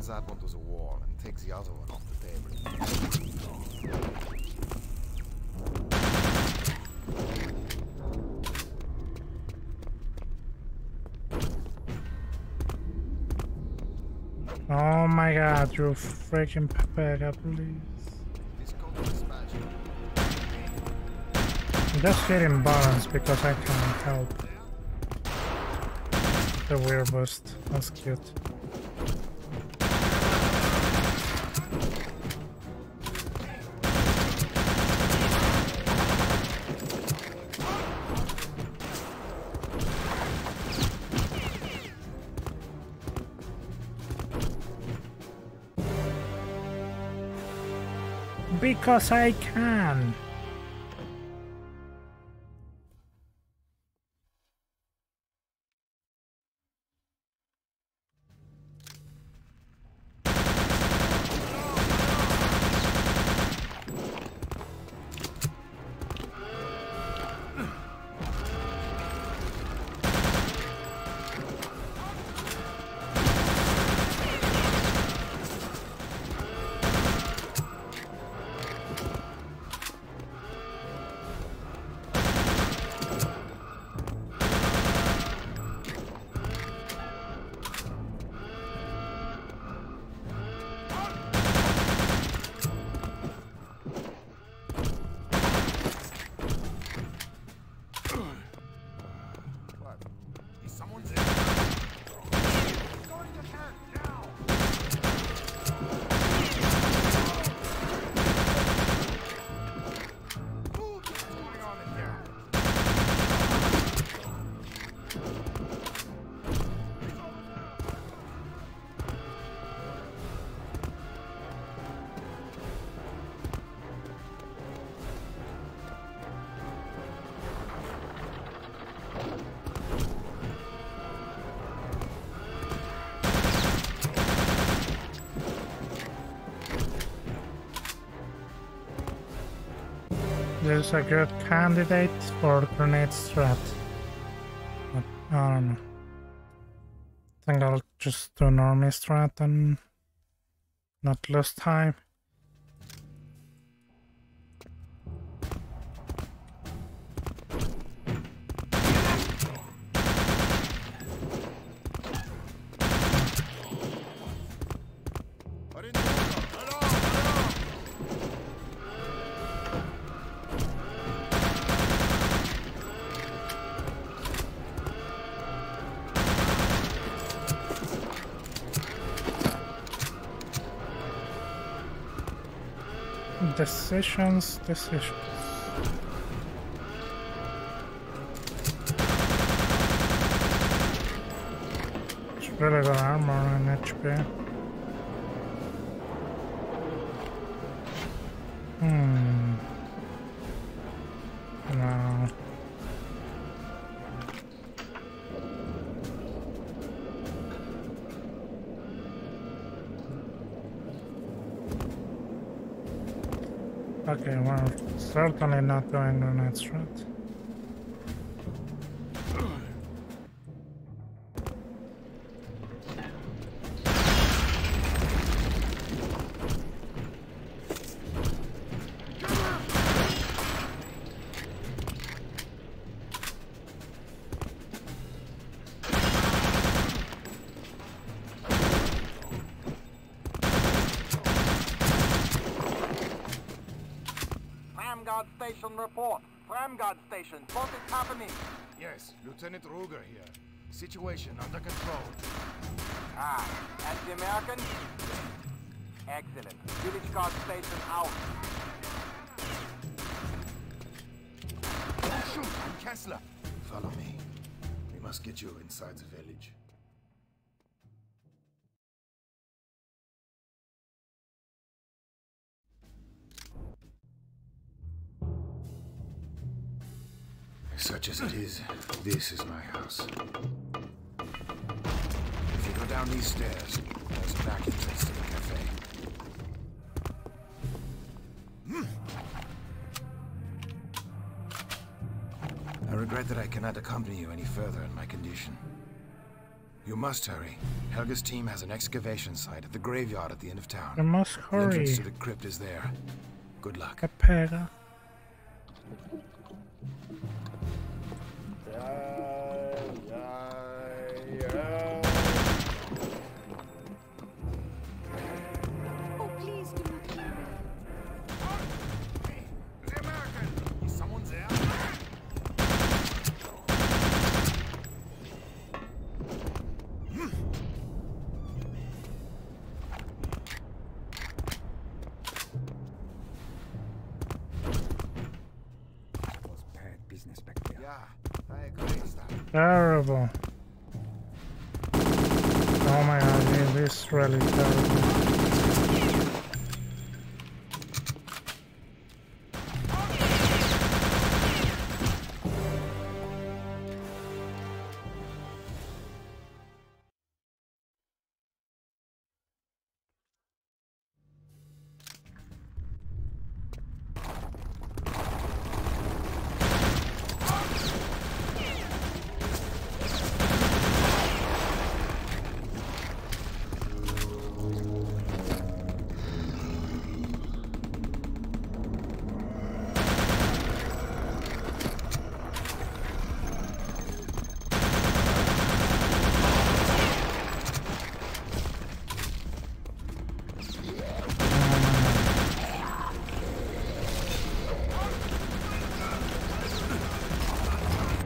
runs that one to the wall and takes the other one off the table. Oh my god, you freaking Pepega, please. This code dispatch. I'm just hitting buttons because I can't help. The weird boost. That's cute. Because I can. There's a good candidate for grenade strat. But I don't know. I think I'll just do normie strat and not lose time. Decisions, decisions. It's good armor and HP. Certainly not doing the next route. Station report. Tramguard Station, what is happening? Yes, Lieutenant Ruger here. Situation under control. Ah, and the American? Excellent. Village Guard Station out. Don't shoot! I'm Kessler! Follow me. We must get you inside the village. Such as it is, this is my house. If you go down these stairs, there's a back entrance to the cafe. Hmm. I regret that I cannot accompany you any further in my condition. You must hurry. Helga's team has an excavation site at the graveyard at the end of town. You must hurry. The entrance to the crypt is there. Good luck. Capera. Terrible. Oh my god, it is really terrible.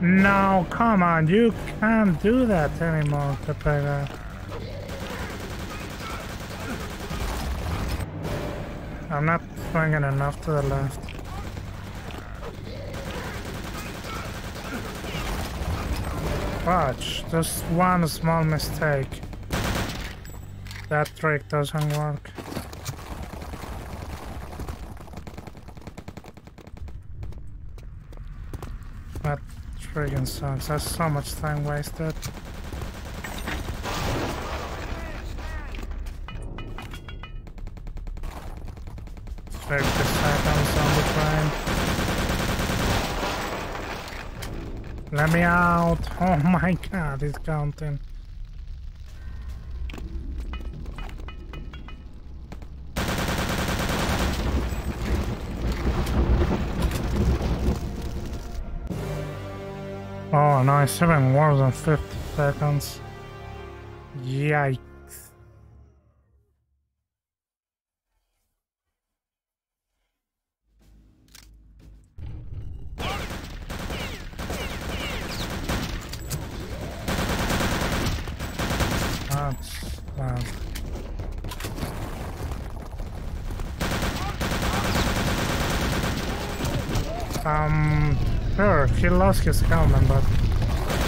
No, come on, you can't do that anymore, Capera. I'm not swinging enough to the left. Watch, just one small mistake. That trick doesn't work. That friggin' sucks. That's so much time wasted. Let me out! Oh my god, it's counting. Oh, nice. Even more than 50 seconds. Yikes. That's bad. Um, sure, he lost his helmet, but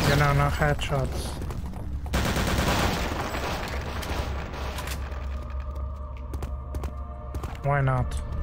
you know, no headshots. Why not?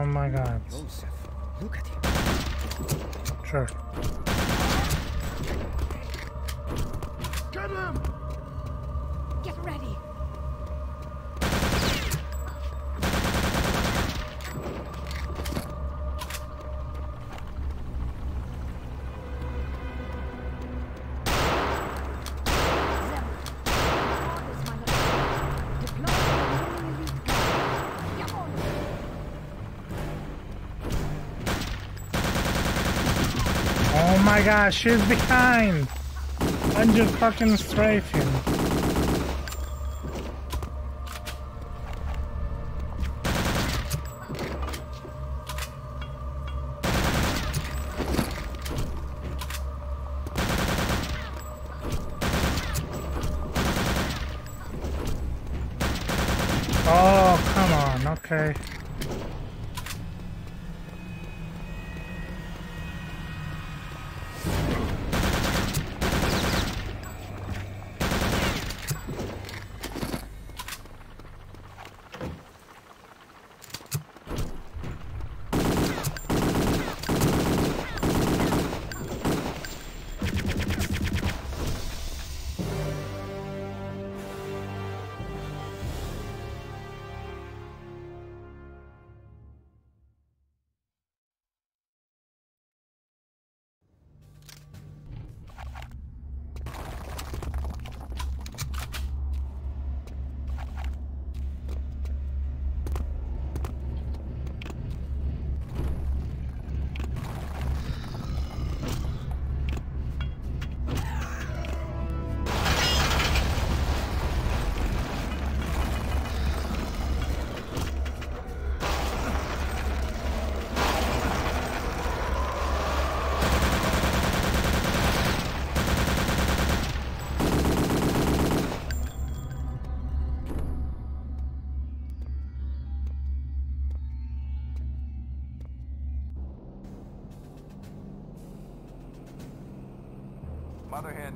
Oh my god. Joseph, look at him. Sure. Get him! Get ready. My gosh, she's behind! I'm just fucking strafing.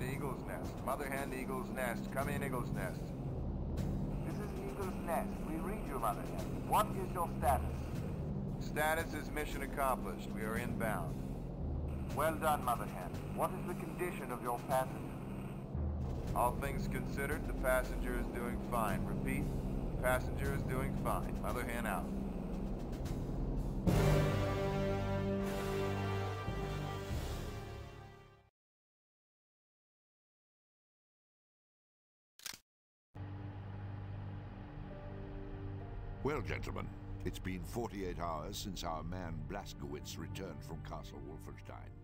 To Eagle's Nest. Mother hen to Eagle's Nest. Come in, Eagle's Nest. This is Eagle's Nest. We read you, Mother Hen. What is your status? Status is mission accomplished. We are inbound. Well done, Mother Hen. What is the condition of your passenger? All things considered, the passenger is doing fine. Repeat, passenger is doing fine. Mother hen out. Well, gentlemen, it's been 48 hours since our man Blazkowicz returned from Castle Wolfenstein.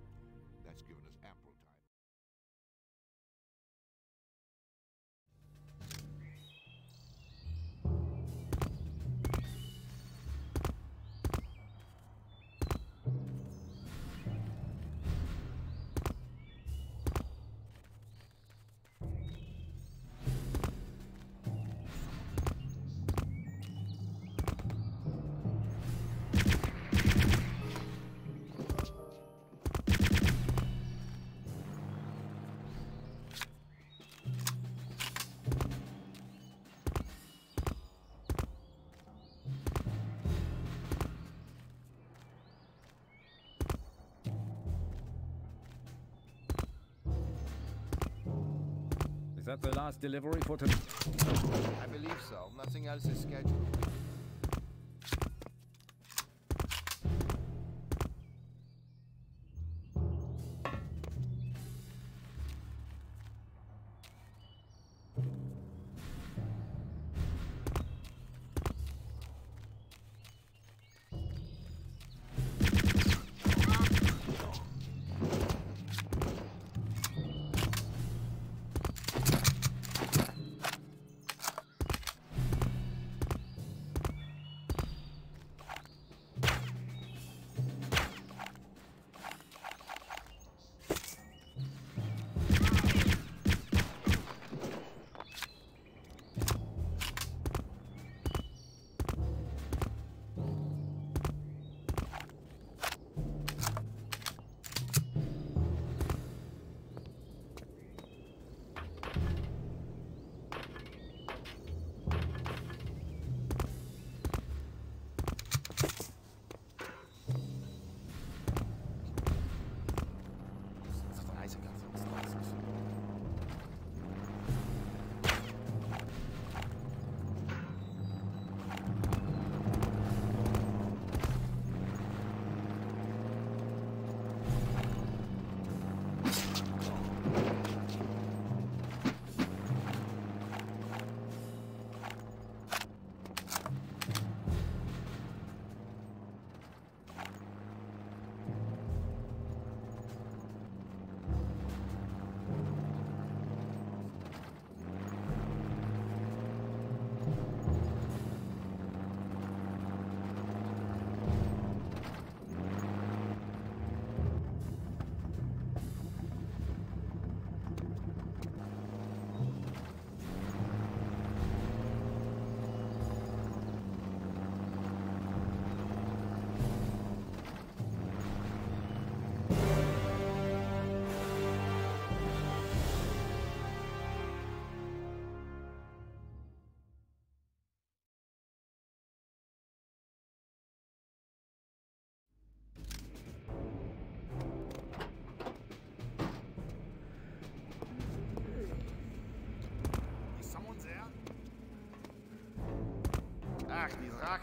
That the last delivery for today? I believe so. Nothing else is scheduled.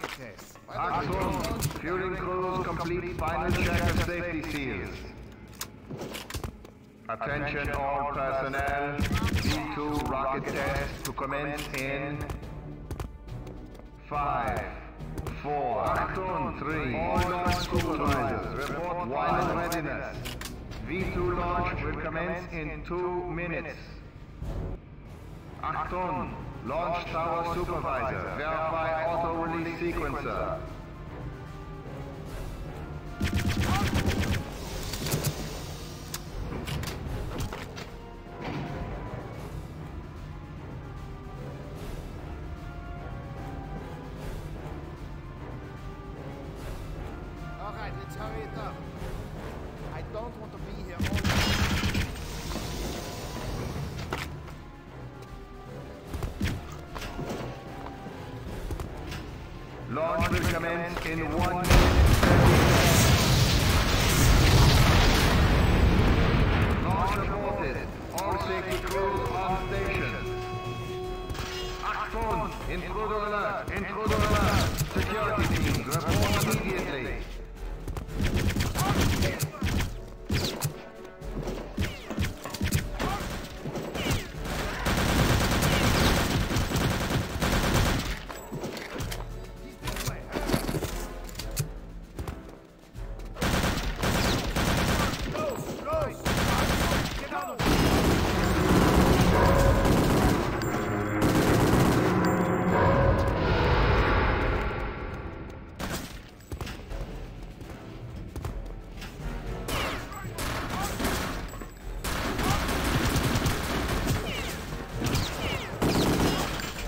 Tests. Axon, fueling crews complete final check of safety seals. Attention all personnel. V2 rocket test to commence in five, four, Achtung, three. All launch supervisors report final readiness. V2 launch will commence in two minutes. Achtung, launch tower supervisor, verify auto release sequencer. In one minute.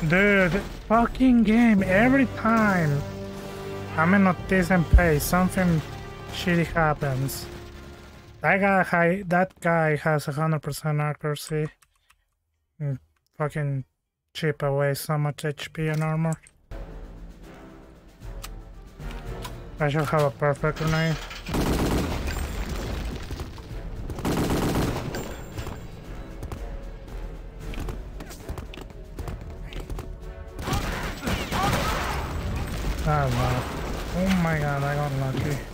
Dude, fucking game every time. I'm in a decent pace, something shitty happens. That guy, that guy has a hundred percent accuracy. And fucking chip away so much HP and armor. I should have a perfect grenade. My god, I got lucky.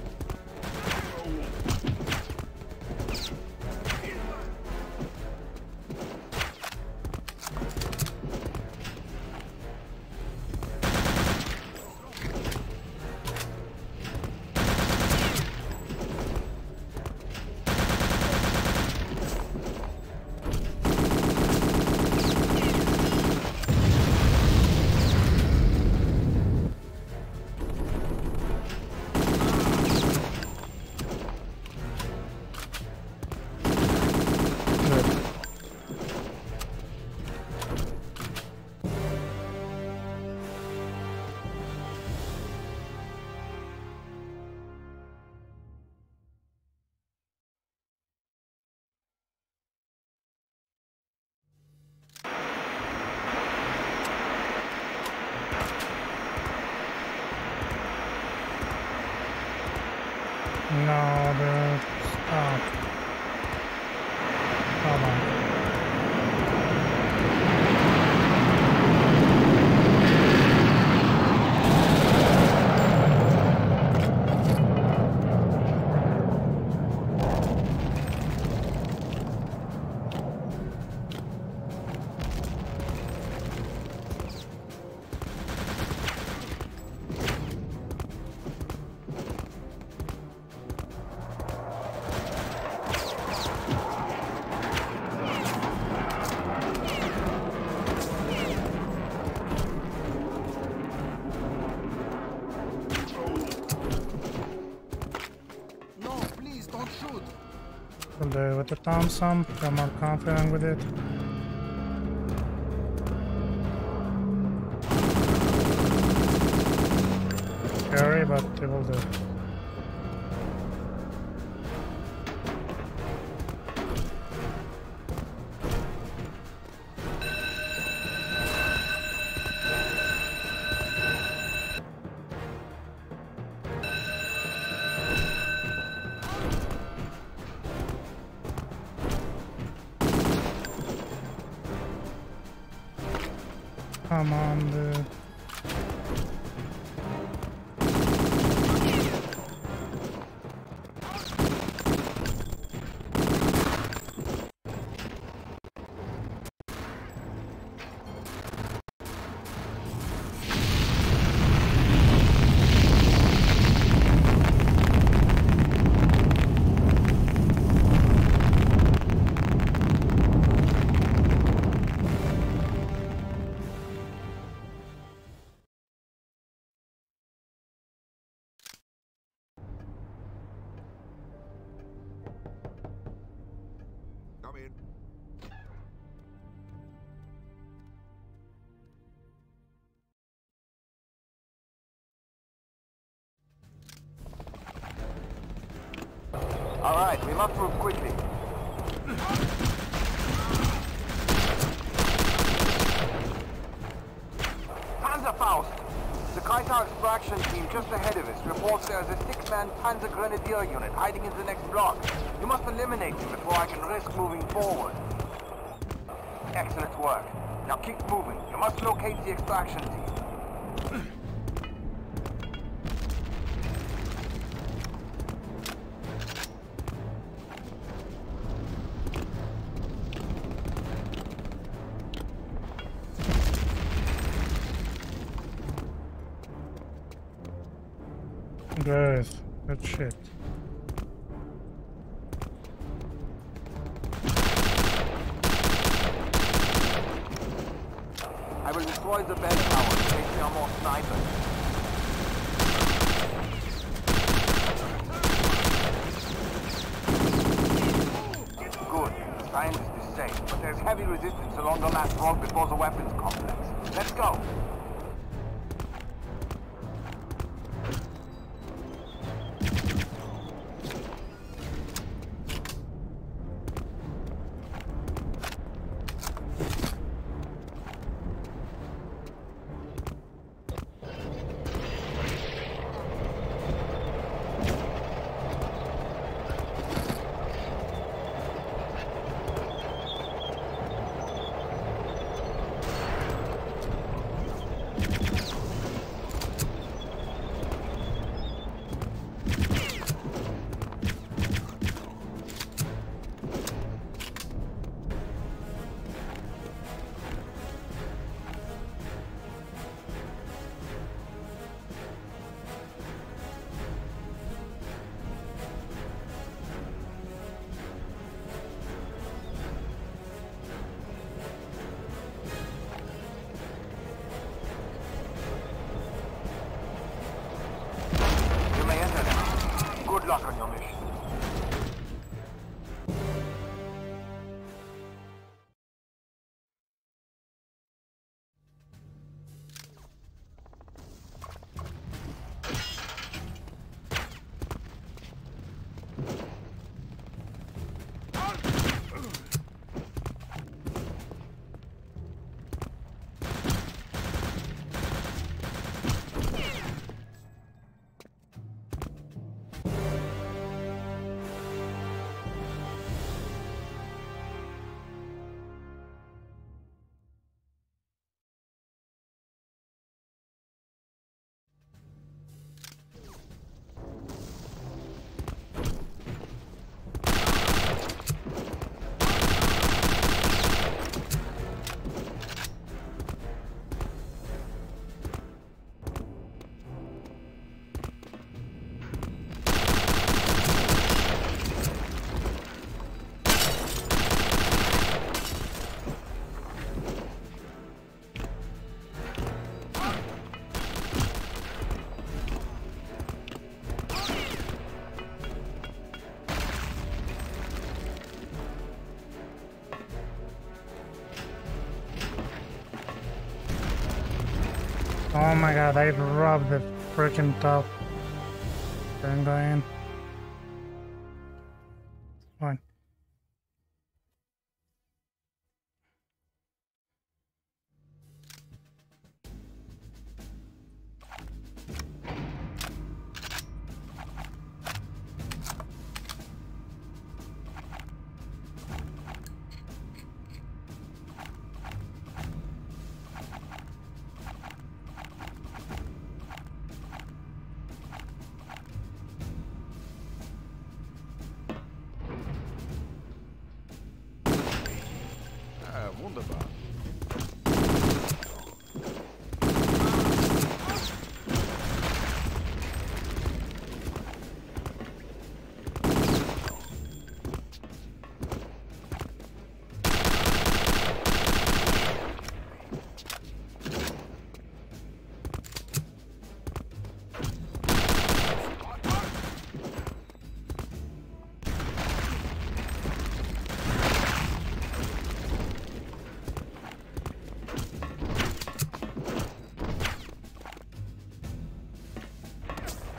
The Thompson. I'm more confident with it. Scary, but it will do. All right, we must move quickly. Panzerfaust! The Kaiser extraction team just ahead of us reports there is a six-man Panzer Grenadier unit hiding in the next block. You must eliminate him before I can risk moving forward. Excellent work. Now keep moving. You must locate the extraction team. Good. Good shit. I will destroy the bell tower there are more snipers. Good. Science is safe, but there's heavy resistance along the last road before the weapons complex. Oh my god, I robbed the freaking top. Go in.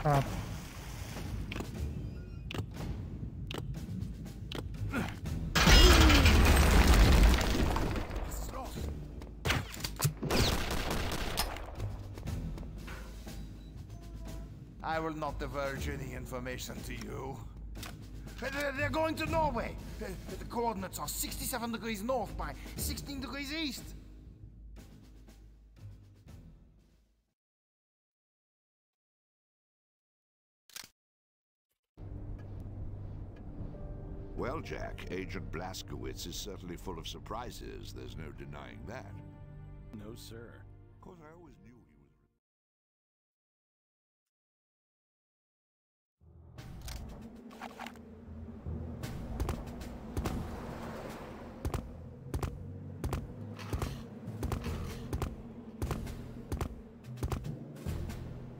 top. I will not divulge any information to you. They're going to Norway! The coordinates are 67 degrees north by 16 degrees east! Well, Jack, Agent Blazkowicz is certainly full of surprises. There's no denying that. No, sir. Of course, I always knew he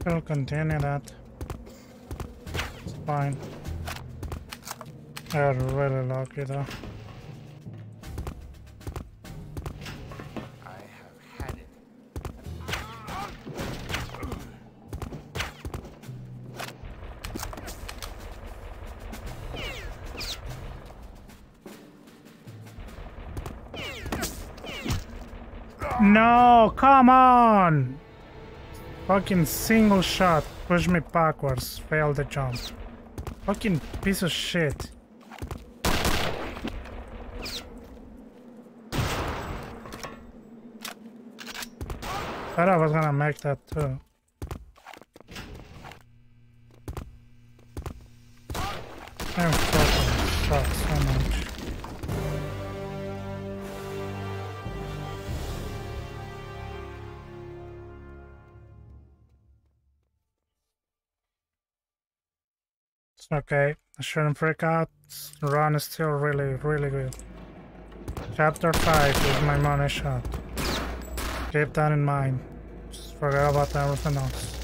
was. We'll continue that. It's fine. They're really lucky though. I have had it. No, come on! Fucking single shot. Push me backwards. Fail the jump. Fucking piece of shit. Thought I was gonna make that too. I'm fucking shot so much. It's okay. I shouldn't freak out. Run is still really, really good. Chapter 5 is my money shot. Keep that in mind. Just forget about everything else.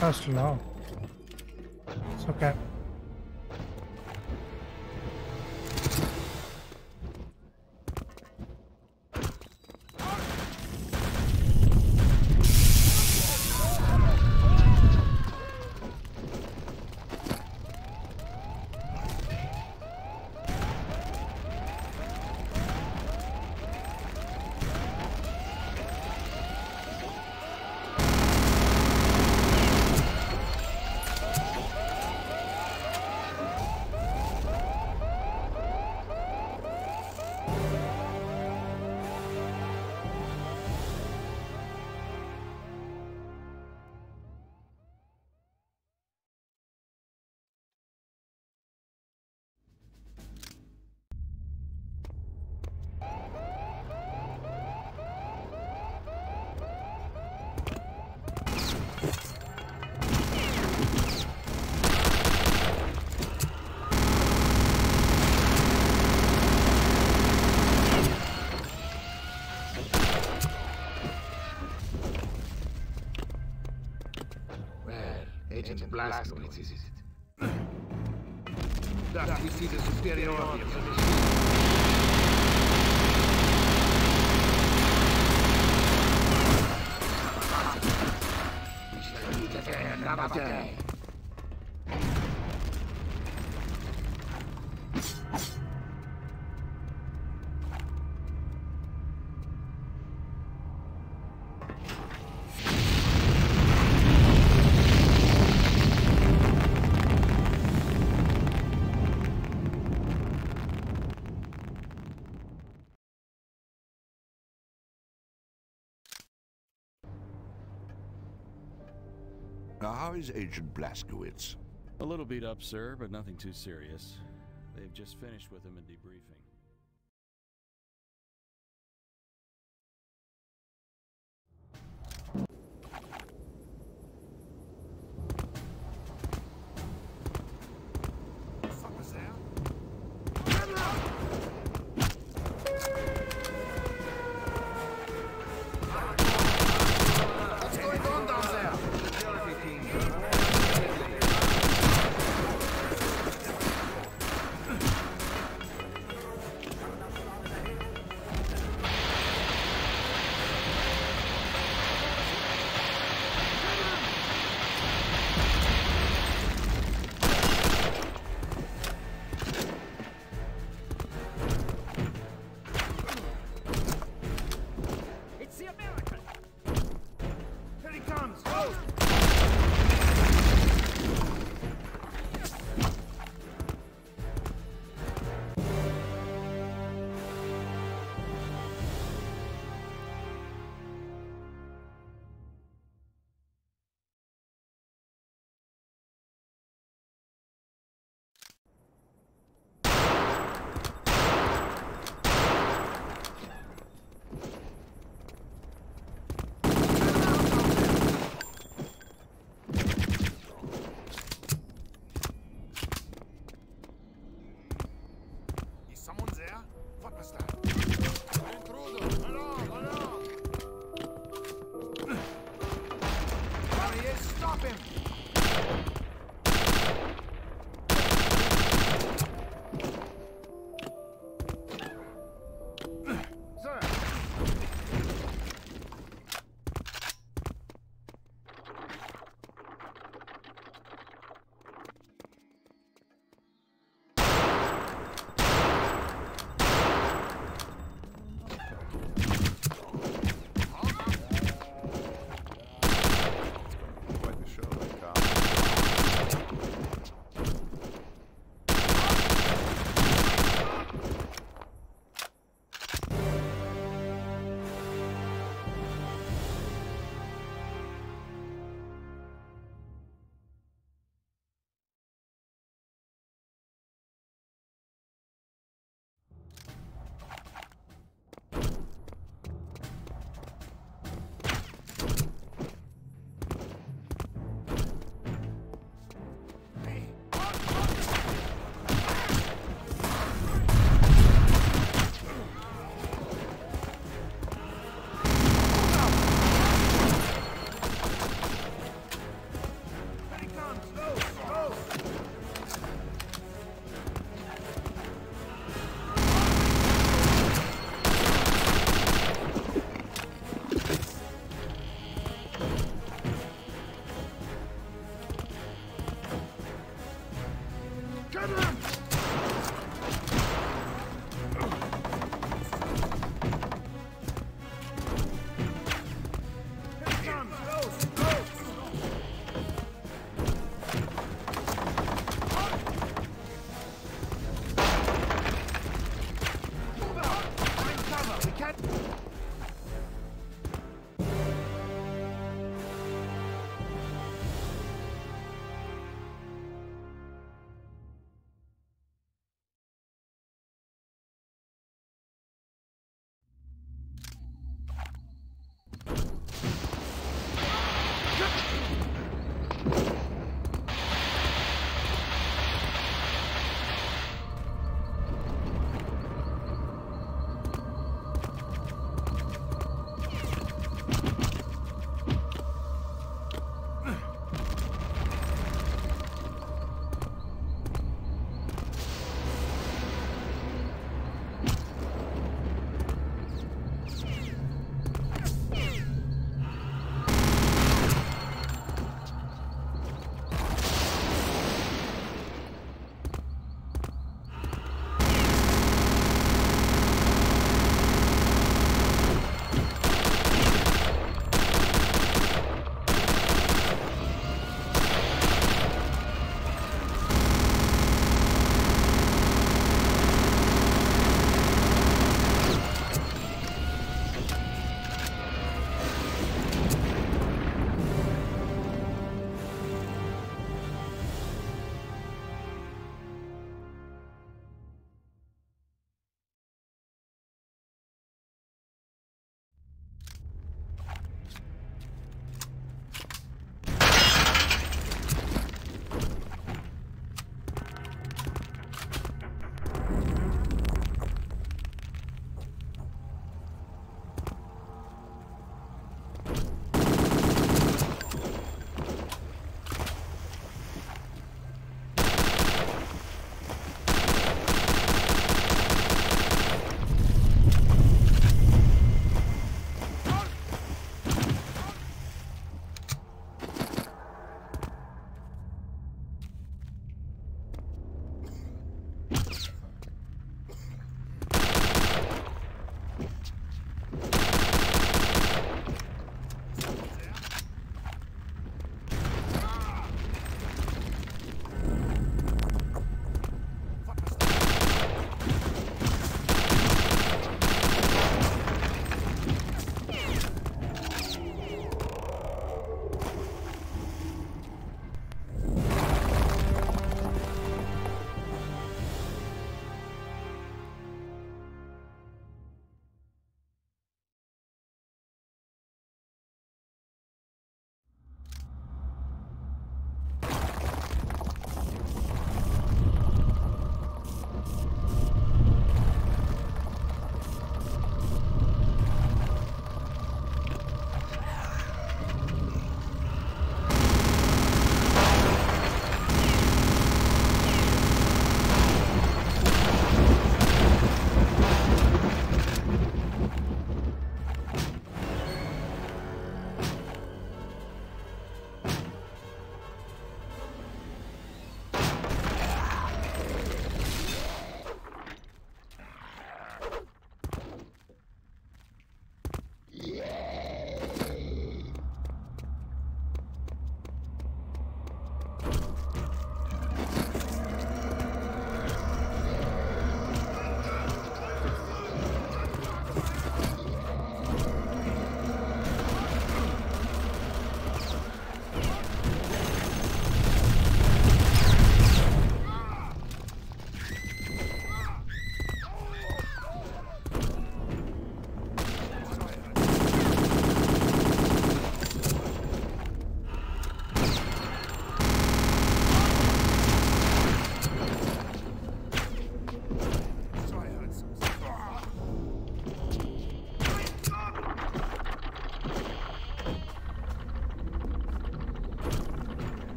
That's slow. It's okay. Agent Blazkowicz is it? Thus we see the superiority of the is Agent Blazkowicz? A little beat up, sir, but nothing too serious. They've just finished with him in debriefing.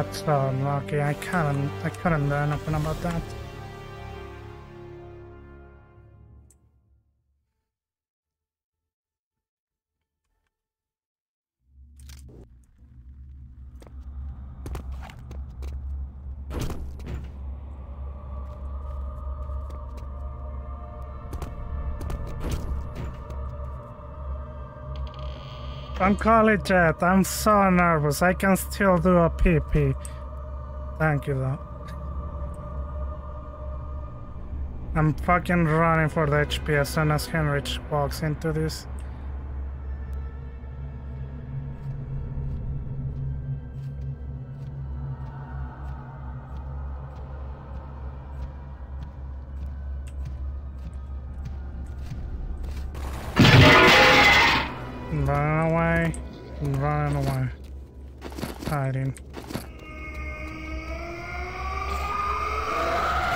That's unlucky. I couldn't I couldn't do anything about that. I'm calling Jet. I'm so nervous. I can still do a PP. Thank you, though. I'm fucking running for the HP as soon as Heinrich walks into this. Running away, running away, hiding.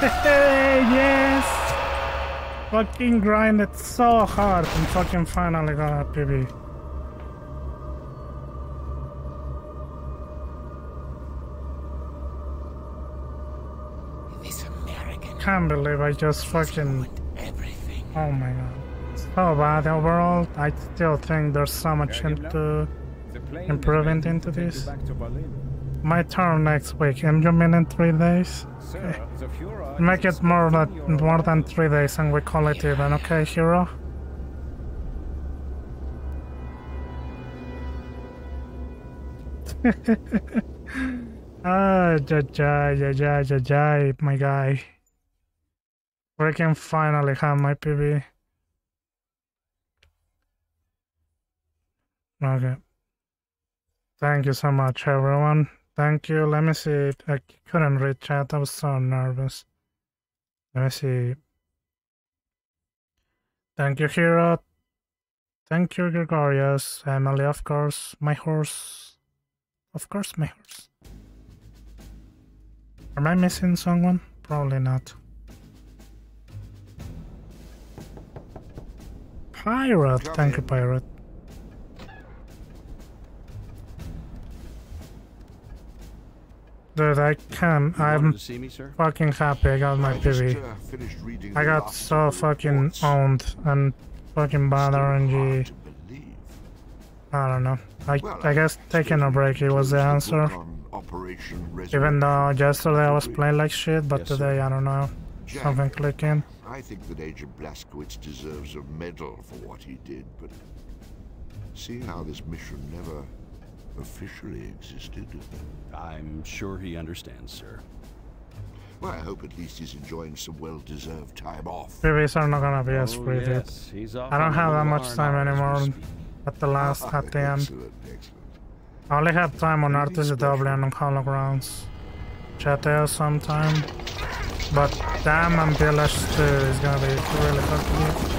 Hey, yes! Fucking grinded so hard and fucking finally got a PB. This American Can't believe I just fucking. everything. Oh my god. So bad overall. I still think there's so much into improvement into this. My turn next week. And you mean in three days? Make it more than more than three days and we call it even, okay, hero? Ah, jai jai jai jai jai, my guy. We can finally have my PB. Okay. Thank you so much, everyone. Thank you. Let me see. I couldn't read chat. I was so nervous. Let me see. Thank you, Hero. Thank you, Gregorius. Emily, of course. My horse. Of course, my horse. Am I missing someone? Probably not. Pirate. Thank you, Pirate. Dude, I can. You I'm see me, sir? fucking happy I got my I just PV. uh, I got so fucking reports. owned and fucking bad Still RNG. hard to believe. I don't know. I, Well, I guess taking a break it was the answer. book on Operation Even though yesterday I was playing like shit, but Yes, today I don't know. Jack, Something clicking. I think that Agent Blazkowicz deserves a medal for what he did, but see how this mission never officially existed? I'm sure he understands, sir. Well, I hope at least he's enjoying some well-deserved time off. PVs are not gonna be as Oh, free, dude. yes, he's off I don't have that much time R&R as we anymore. At the last, at the end. Excellent, excellent. I only have time on Really RTCW and on Holograms. GTA sometime. But damn, and BLH2 is gonna be really fucking